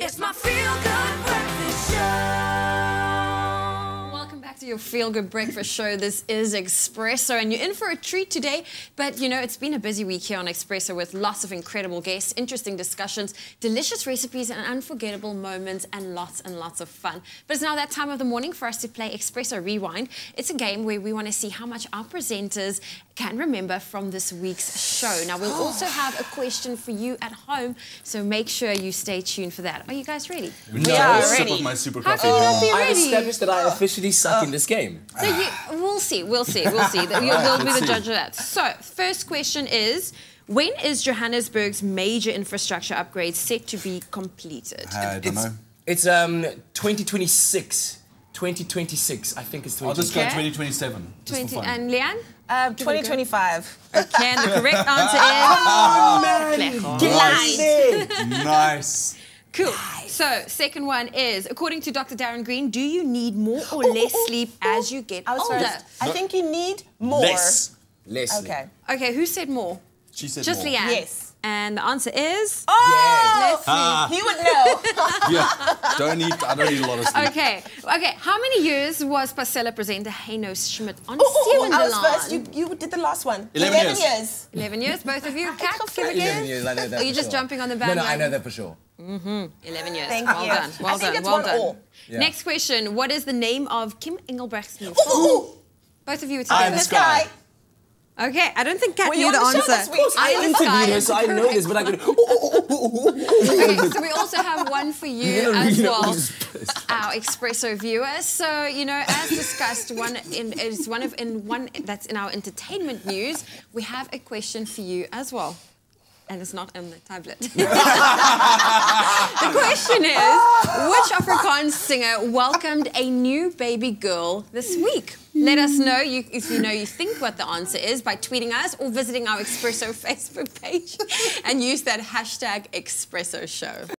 It's my feel good breakfast show. Welcome back to your Feel Good Breakfast Show. This is Expresso, and you're in for a treat today. But you know, it's been a busy week here on Expresso with lots of incredible guests, interesting discussions, delicious recipes, and unforgettable moments, and lots and lots of fun. But it's now that time of the morning for us to play Expresso Rewind. It's a game where we want to see how much our presenters can remember from this week's show. Now, we'll also have a question for you at home, so make sure you stay tuned for that. Are you guys ready? No, are ready. of my super How coffee. can you not be here. I've established that I officially suck in this game. So you, we'll see, we'll see, we'll see. You'll, you'll be let's the see. judge of that. So, first question is, when is Johannesburg's major infrastructure upgrade set to be completed? I don't It's, know. it's um 2026. 2026, I think it's 2026. I'll just go Okay. 2027. 20, and Leanne? Um, 2025. Okay, and the correct answer is... Lekker. nice. Cool. So, second one is, according to Dr. Darren Green, do you need more or less sleep as you get I was older? first. I think you need more. Less. Leslie. Okay. Okay, who said more? She said Just more. Leanne. Yes. And the answer is... Oh, Leslie. he would know. Yeah. Don't need. I don't need a lot of sleep. Okay, okay. How many years was Pasella presenter Heino Schmidt on Ooh, ooh, ooh, I was 7de Laan? first. You, you did the last one. 11 years. years. 11 years, both of you? Kat, can't give a 11 years, I know that Are you just sure. jumping on the No, bandwagon? no, no, I know that for sure. Mm -hmm. 11 years. Thank well you. done, well I think done, it's well one done. all. Yeah. Next question. What is the name of Kim Engelbrecht's new Ooh, film? ooh, ooh. Both of you would Eye say of the this. This guy. Okay, I don't think Kat Were knew the the answer. week? Eye I of Sky interviewed her, so I know this, but I could. Okay, so we also have one for you as well. on this place. Our expresso viewers. So you know, as discussed, one in is one of in one that's in our entertainment news. We have a question for you as well, and it's not on the tablet. the question is, which Afrikaans singer welcomed a new baby girl this week? Let us know you, if you know you think what the answer is by tweeting us or visiting our Expresso Facebook page and use that hashtag Expresso Show.